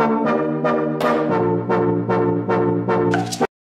Thank you.